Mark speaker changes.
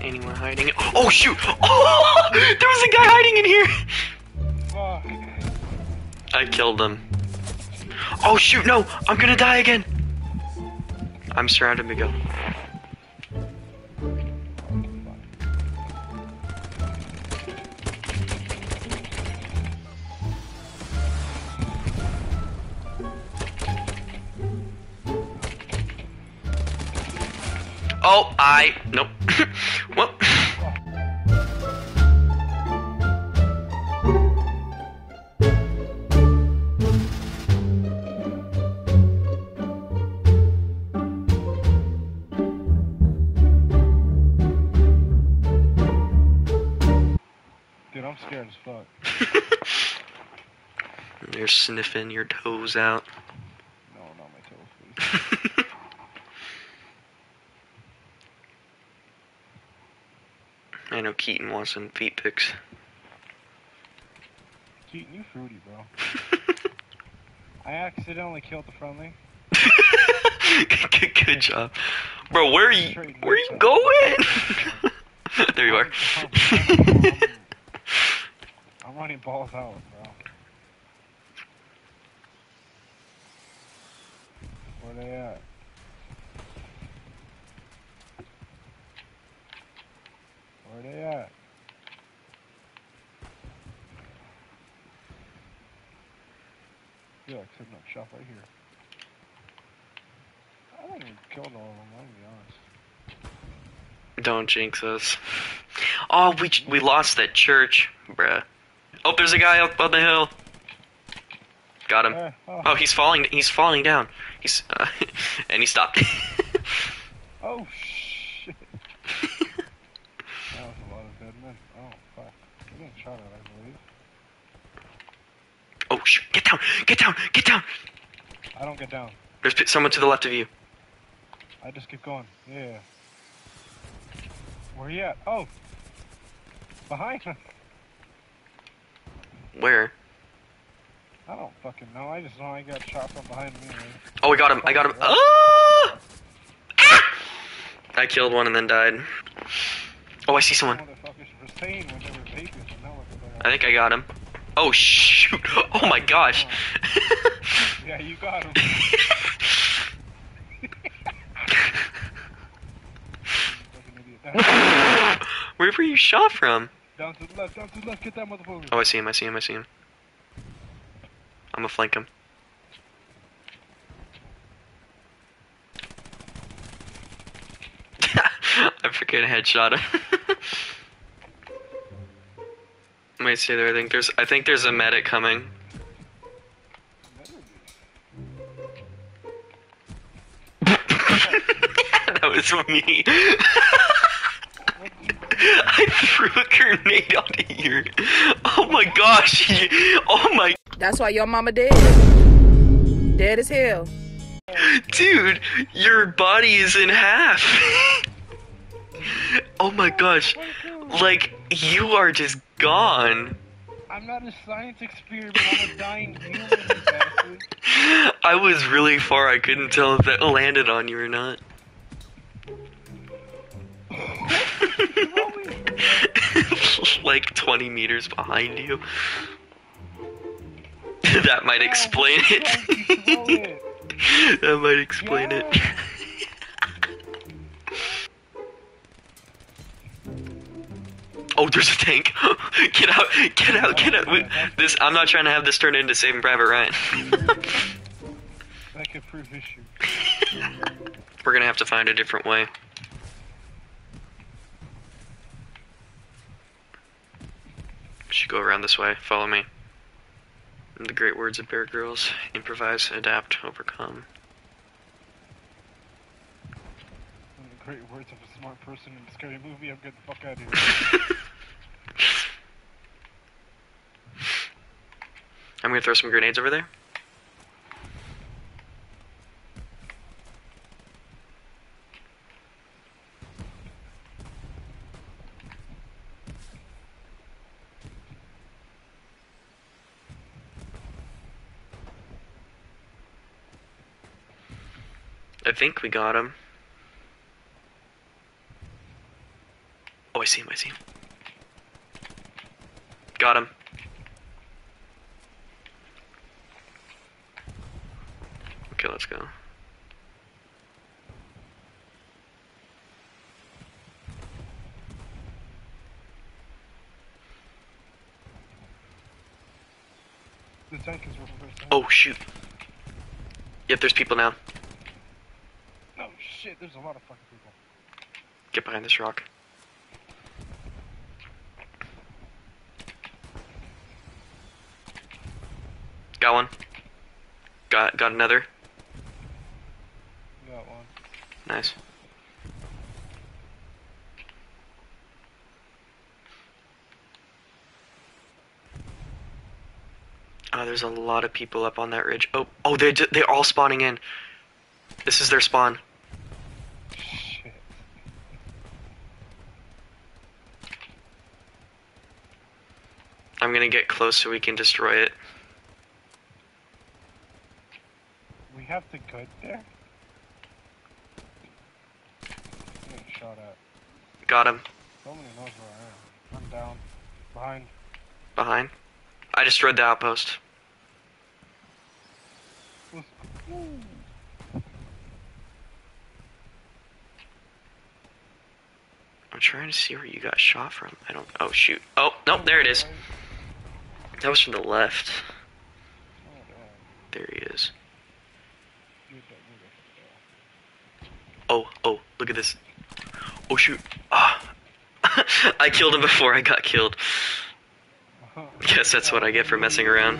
Speaker 1: anyone hiding. Oh shoot! Oh, there was a guy hiding in here. I killed him. Oh shoot! No, I'm gonna die again. I'm surrounded, Miguel. Oh, I nope. well,
Speaker 2: Dude, I'm scared as fuck.
Speaker 1: you're sniffing your toes out.
Speaker 2: No, not my toes, please.
Speaker 1: I know Keaton wants some feet pics.
Speaker 2: Keaton, you fruity, bro. I accidentally killed the friendly.
Speaker 1: good, good job, bro. Where are you? Where are you going? there you are.
Speaker 2: I'm running balls out, bro. Where they at? Where they at? Yeah, I couldn't have shot right here. I don't even killed all of them, I'll be honest.
Speaker 1: Don't jinx us. Oh, we we lost that church, bruh. Oh, there's a guy up on the hill. Got him.
Speaker 2: Eh, oh,
Speaker 1: Oh, he's falling. He's falling down. He's uh, and he stopped.
Speaker 2: oh shit. That was a lot of dead men. Oh fuck. We're getting shot at, I believe.
Speaker 1: oh shoot! Get down! Get down! Get down!
Speaker 2: I don't get down.
Speaker 1: There's someone to the left of you.
Speaker 2: I just keep going. Yeah. Where you at? Oh! Behind us.
Speaker 1: Where?
Speaker 2: I don't fucking know. I just know I got shot from behind me.
Speaker 1: Oh, I got him. I got him. Ah! Ah! I killed one and then died. Oh, I see someone.
Speaker 2: Motherfuckers were saying when they were vaping, and now look at
Speaker 1: I think I got him. Oh shoot! Oh my gosh!
Speaker 2: Yeah, you got him. Fucking idiot. Down,
Speaker 1: Where were you shot from?
Speaker 2: down to the left, down to the left. Get that motherfucker.
Speaker 1: Oh, I see him. I see him. I see him. I'm gonna flank him. I freaking headshot him. See there. I think there's. I think there's a medic coming. that was me. I threw a grenade onto here. Oh my gosh. Oh my
Speaker 3: That's why your mama dead. Dead as hell.
Speaker 1: dude, your body is in half. oh my gosh. Like you are just gone.
Speaker 2: I'm not a science experiment. I'm a dying human, bastard.
Speaker 1: I was really far. I couldn't tell if that landed on you or not. like 20 meters behind you. that might explain it.
Speaker 2: it.
Speaker 1: that might explain it. Oh, there's a tank. get out, get out, get out. We- This I'm not trying to have this turn into Saving Private Ryan.
Speaker 2: That could prove issue.
Speaker 1: We're gonna have to find a different way. We should go around this way. Follow me. In the great words of Bear Grylls, improvise, adapt, overcome.
Speaker 2: In the great words of a smart person in a scary movie, I'm getting the fuck out of here.
Speaker 1: I'm gonna throw some grenades over there. I think we got him. Oh, I see him. I see him. Got him. Let's go.
Speaker 2: The tank is.
Speaker 1: Oh shoot. Yep, there's people now.
Speaker 2: Oh shit, there's a lot of fucking people.
Speaker 1: Get behind this rock. Got one. Got got another. Nice. Oh, there's a lot of people up on that ridge. Oh, oh, they're they're all spawning in. This is their spawn.
Speaker 2: Shit.
Speaker 1: I'm gonna get close so we can destroy it.
Speaker 2: We have to good there? Getting shot at.
Speaker 1: Got him.
Speaker 2: Somebody knows where I am. I'm down. Behind.
Speaker 1: Behind. I destroyed the outpost. I'm trying to see where you got shot from. I don't. Oh shoot. Oh nope, there it is. That was from the left. There he is.
Speaker 2: You're dead, you're dead.
Speaker 1: Oh oh, look at this. Oh shoot. Ah. I killed him before I got killed. Guess that's what I get for messing around.